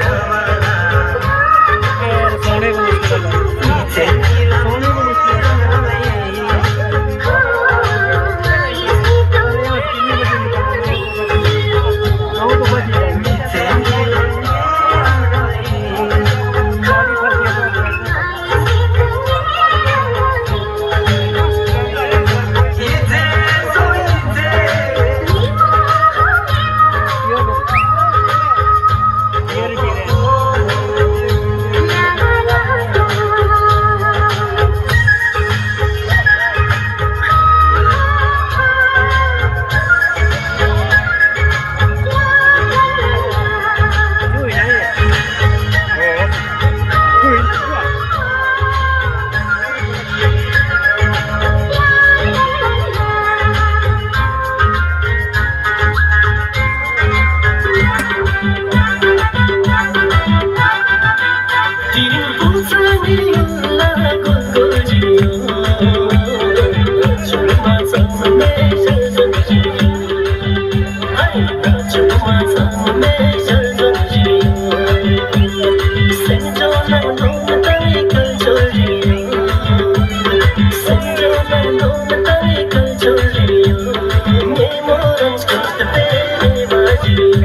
Adam Nemo runs across the bay,